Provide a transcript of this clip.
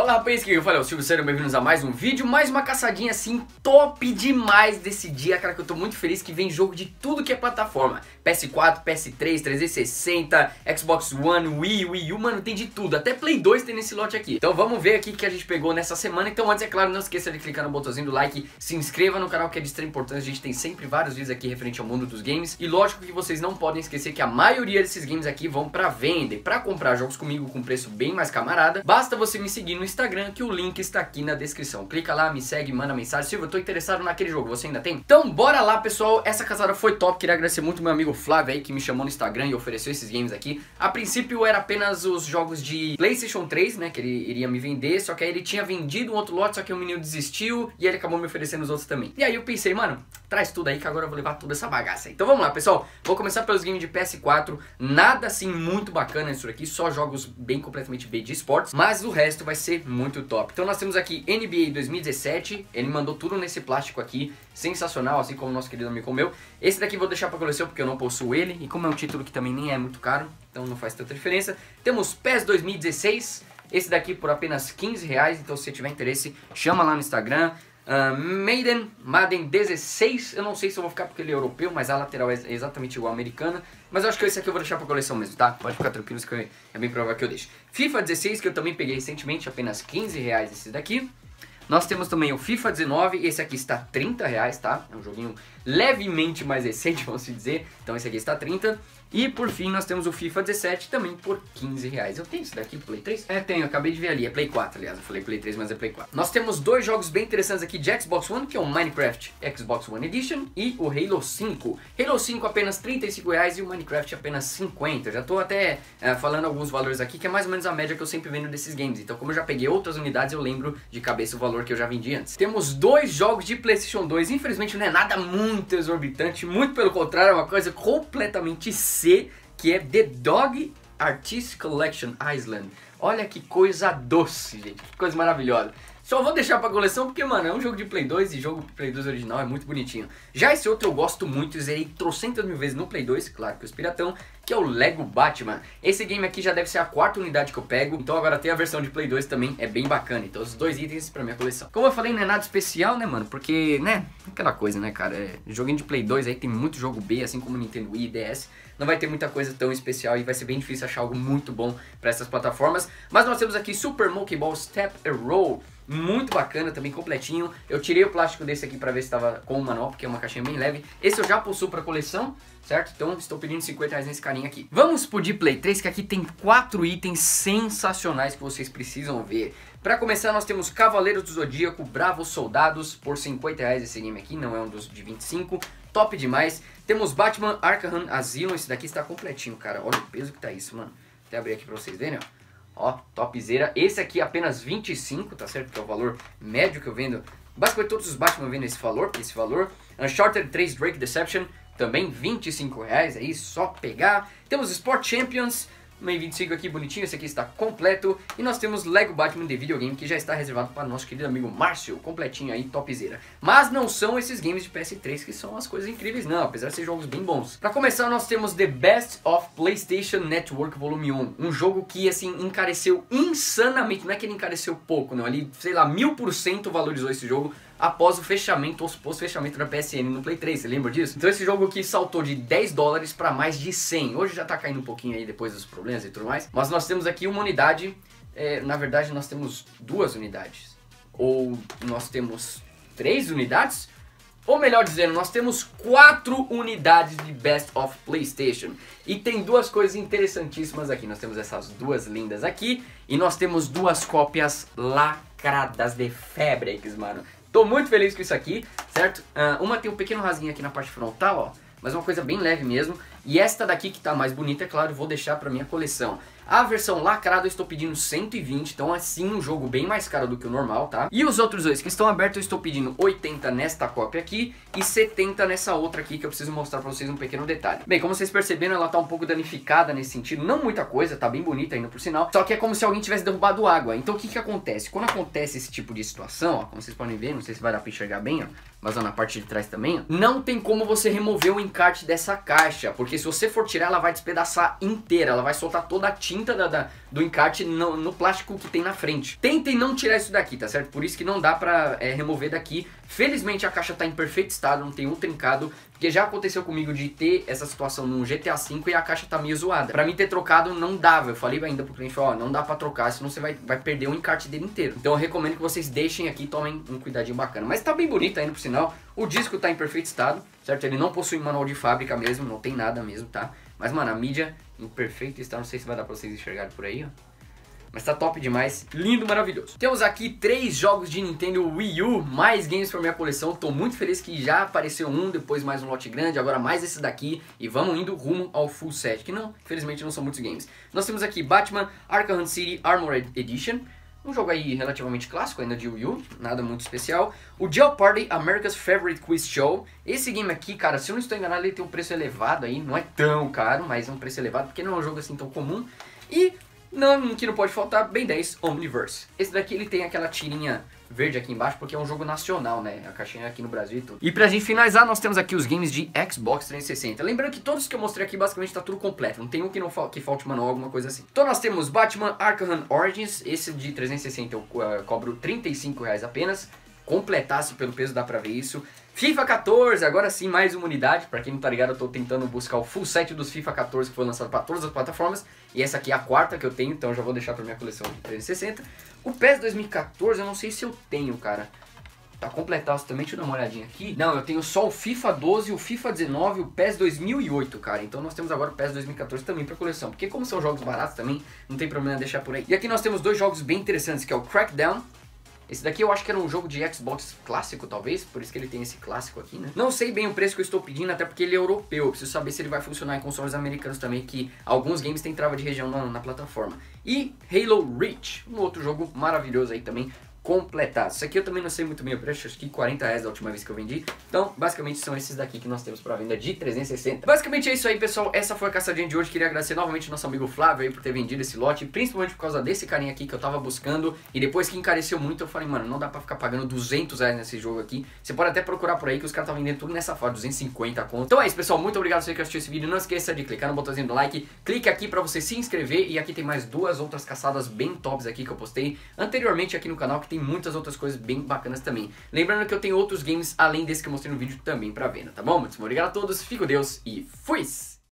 Fala rapaz, que eu falei, o Silvio Sérgio, bem-vindos a mais um vídeo, mais uma caçadinha assim top demais desse dia, cara, que eu tô muito feliz que vem jogo de tudo que é plataforma, PS4, PS3, 360, Xbox One, Wii, Wii U, mano, tem de tudo, até Play 2 tem nesse lote aqui. Então vamos ver aqui o que a gente pegou nessa semana, então antes, é claro, não esqueça de clicar no botãozinho do like, se inscreva no canal que é de extrema importância, a gente tem sempre vários vídeos aqui referente ao mundo dos games, e lógico que vocês não podem esquecer que a maioria desses games aqui vão pra venda, e pra comprar jogos comigo com preço bem mais camarada, basta você me seguir no Instagram, que o link está aqui na descrição. Clica lá, me segue, manda mensagem. Silvio, eu tô interessado naquele jogo, você ainda tem? Então bora lá, pessoal. Essa casada foi top. Queria agradecer muito meu amigo Flávio aí, que me chamou no Instagram e ofereceu esses games aqui. A princípio era apenas os jogos de Playstation 3, né, que ele iria me vender. Só que aí ele tinha vendido um outro lote, só que o menino desistiu e ele acabou me oferecendo os outros também. E aí eu pensei, mano, traz tudo aí que agora eu vou levar toda essa bagaça. Então vamos lá, pessoal. Vou começar pelos games de PS4. Nada assim muito bacana isso aqui, só jogos bem completamente B de esportes. Mas o resto vai ser muito top. Então nós temos aqui NBA 2017, ele mandou tudo nesse plástico aqui, sensacional, assim como o nosso querido amigo meu. Esse daqui vou deixar para coleção porque eu não possuo ele, e como é um título que também nem é muito caro, então não faz tanta diferença. Temos PES 2016, esse daqui por apenas 15 reais, então se você tiver interesse, chama lá no Instagram. Uh, Maiden, Madden 16, eu não sei se eu vou ficar porque ele é europeu, mas a lateral é exatamente igual à americana. Mas eu acho que esse aqui eu vou deixar pra coleção mesmo, tá? Pode ficar tranquilos que é bem provável que eu deixe. FIFA 16, que eu também peguei recentemente, apenas 15 reais esse daqui. Nós temos também o FIFA 19, esse aqui está 30 reais, tá? É um joguinho levemente mais recente, vamos dizer. Então esse aqui está 30. E por fim nós temos o FIFA 17 também por 15 reais. Eu tenho isso daqui pro Play 3? É, tenho, acabei de ver ali. É Play 4, aliás. Eu falei Play 3, mas é Play 4. Nós temos dois jogos bem interessantes aqui de Xbox One, que é o Minecraft Xbox One Edition e o Halo 5. Halo 5 apenas 35 reais e o Minecraft apenas 50. Eu já tô até é, falando alguns valores aqui, que é mais ou menos a média que eu sempre vendo desses games. Então como eu já peguei outras unidades, eu lembro de cabeça o valor que eu já vendi antes. Temos dois jogos de Playstation 2. Infelizmente não é nada muito exorbitante, muito pelo contrário, é uma coisa completamente C que é The Dog Artist Collection Island. Olha que coisa doce, gente, que coisa maravilhosa. Só vou deixar pra coleção porque, mano, é um jogo de Play 2 e jogo Play 2 original é muito bonitinho. Já esse outro eu gosto muito, zerei trocentas mil vezes no Play 2, claro que os piratão, que é o Lego Batman. Esse game aqui já deve ser a quarta unidade que eu pego, então agora tem a versão de Play 2 também, é bem bacana. Então os dois itens pra minha coleção. Como eu falei, não é nada especial, né, mano, porque, né, aquela coisa, né, cara, é, joguinho de Play 2 aí tem muito jogo B, assim como Nintendo Wii e DS não vai ter muita coisa tão especial e vai ser bem difícil achar algo muito bom para essas plataformas. Mas nós temos aqui Super Monkey Ball Step and Roll, muito bacana, também completinho. Eu tirei o plástico desse aqui para ver se estava com o manual, porque é uma caixinha bem leve. Esse eu já possuo para coleção, certo? Então estou pedindo 50 reais nesse carinha aqui. Vamos pro de Play 3, que aqui tem quatro itens sensacionais que vocês precisam ver. Para começar, nós temos Cavaleiros do Zodíaco, Bravos Soldados, por 50 reais esse game aqui, não é um dos de 25 top demais. Temos Batman Arkham Asylum, esse daqui está completinho, cara. Olha o peso que tá isso, mano. Até abrir aqui pra vocês verem, ó. Ó, topzera. Esse aqui é apenas 25, tá certo? Que é o valor médio que eu vendo. Basicamente todos os Batman vendem esse valor, esse valor. Uncharted 3 Drake Deception, também 25 reais, aí só pegar. Temos Sport Champions, uma 25 aqui bonitinho, esse aqui está completo. E nós temos Lego Batman de videogame que já está reservado para nosso querido amigo Márcio, completinho aí, topzera. Mas não são esses games de PS3 que são as coisas incríveis não, apesar de ser jogos bem bons. Para começar nós temos The Best of PlayStation Network Volume 1, um jogo que assim encareceu insanamente, não é que ele encareceu pouco não, ele sei lá, mil por cento valorizou esse jogo após o fechamento, ou suposto fechamento da PSN no Play 3, você lembra disso? Então esse jogo aqui saltou de 10 dólares para mais de 100, hoje já tá caindo um pouquinho aí depois dos problemas e tudo mais, mas nós temos aqui uma unidade, é, na verdade nós temos duas unidades, ou nós temos três unidades, ou melhor dizendo, nós temos quatro unidades de Best of PlayStation. E tem duas coisas interessantíssimas aqui. Nós temos essas duas lindas aqui. E nós temos duas cópias lacradas de Fabrics, mano. Tô muito feliz com isso aqui, certo? Uh, uma tem um pequeno rasinho aqui na parte frontal, ó. Mas uma coisa bem leve mesmo. E esta daqui que tá mais bonita, é claro, vou deixar pra minha coleção. A versão lacrada eu estou pedindo 120, então é sim um jogo bem mais caro do que o normal, tá? E os outros dois que estão abertos eu estou pedindo 80 nesta cópia aqui e 70 nessa outra aqui que eu preciso mostrar pra vocês um pequeno detalhe. Bem, como vocês perceberam, ela tá um pouco danificada nesse sentido, não muita coisa, tá bem bonita ainda por sinal, só que é como se alguém tivesse derrubado água. Então o que que acontece? Quando acontece esse tipo de situação, ó, como vocês podem ver, não sei se vai dar pra enxergar bem, ó, mas ó, na parte de trás também, ó, não tem como você remover o encarte dessa caixa, porque se você for tirar, ela vai despedaçar inteira, ela vai soltar toda a tinta tinta da, da do encarte no, no, plástico que tem na frente. Tentem não tirar isso daqui, tá certo? Por isso que não dá pra é, remover daqui. Felizmente a caixa tá em perfeito estado, não tem um trincado, porque já aconteceu comigo de ter essa situação no GTA V e a caixa tá meio zoada. Pra mim ter trocado não dava, eu falei ainda pro cliente, ó, não dá pra trocar, senão você vai, vai perder o encarte dele inteiro. Então eu recomendo que vocês deixem aqui, tomem um cuidadinho bacana. Mas tá bem bonito ainda, por sinal. O disco tá em perfeito estado, certo? Ele não possui manual de fábrica mesmo, não tem nada mesmo, tá? Mas, mano, a mídia em perfeito estado, não sei se vai dar pra vocês enxergarem por aí, ó. Mas tá top demais, lindo, maravilhoso. Temos aqui três jogos de Nintendo Wii U, mais games pra minha coleção. Tô muito feliz que já apareceu um, depois mais um lote grande, agora mais esse daqui. E vamos indo rumo ao full set, que não, infelizmente não são muitos games. Nós temos aqui Batman Arkham City Armored Edition. Um jogo aí relativamente clássico ainda de Wii U, nada muito especial. O Geo Party America's Favorite Quiz Show. Esse game aqui, cara, se eu não estou enganado, ele tem um preço elevado aí. Não é tão caro, mas é um preço elevado, porque não é um jogo assim tão comum. E não, que não pode faltar, Ben 10 Omniverse. Esse daqui ele tem aquela tirinha verde aqui embaixo, porque é um jogo nacional, né? A caixinha aqui no Brasil e tudo. E pra gente finalizar, nós temos aqui os games de Xbox 360. Lembrando que todos que eu mostrei aqui, basicamente, tá tudo completo. Não tem um que, não que falte manual, alguma coisa assim. Então nós temos Batman Arkham Origins. Esse de 360 eu uh, cobro 35 reais apenas. Completasse pelo peso, dá pra ver isso. FIFA 14, agora sim mais uma unidade. Pra quem não tá ligado, eu tô tentando buscar o full set dos FIFA 14 que foi lançado para todas as plataformas. E essa aqui é a quarta que eu tenho, então já vou deixar pra minha coleção de 360. O PES 2014 eu não sei se eu tenho, cara. Pra completar também, deixa eu dar uma olhadinha aqui. Não, eu tenho só o FIFA 12, o FIFA 19 e o PES 2008, cara. Então nós temos agora o PES 2014 também pra coleção. Porque como são jogos baratos também, não tem problema deixar por aí. E aqui nós temos dois jogos bem interessantes, que é o Crackdown esse daqui eu acho que era um jogo de Xbox clássico, talvez, por isso que ele tem esse clássico aqui, né? Não sei bem o preço que eu estou pedindo, até porque ele é europeu. Eu preciso saber se ele vai funcionar em consoles americanos também, que alguns games têm trava de região na, na plataforma. E Halo Reach, um outro jogo maravilhoso aí também, completado. Isso aqui eu também não sei muito bem o preço, acho que 40 reais da última vez que eu vendi. Então, basicamente são esses daqui que nós temos para venda de 360. Basicamente é isso aí, pessoal. Essa foi a caçadinha de hoje. Queria agradecer novamente o nosso amigo Flávio aí por ter vendido esse lote, principalmente por causa desse carinha aqui que eu tava buscando. E depois que encareceu muito, eu falei, mano, não dá pra ficar pagando 200 reais nesse jogo aqui. Você pode até procurar por aí que os caras estão vendendo tudo nessa faixa, 250 conto. Então é isso, pessoal. Muito obrigado a você que assistiu esse vídeo. Não esqueça de clicar no botãozinho do like. Clique aqui pra você se inscrever. E aqui tem mais duas outras caçadas bem tops aqui que eu postei anteriormente aqui no canal, que tem muitas outras coisas bem bacanas também. Lembrando que eu tenho outros games além desse que eu mostrei no vídeo também pra venda, tá bom? Muito obrigado a todos, fico Deus e fui!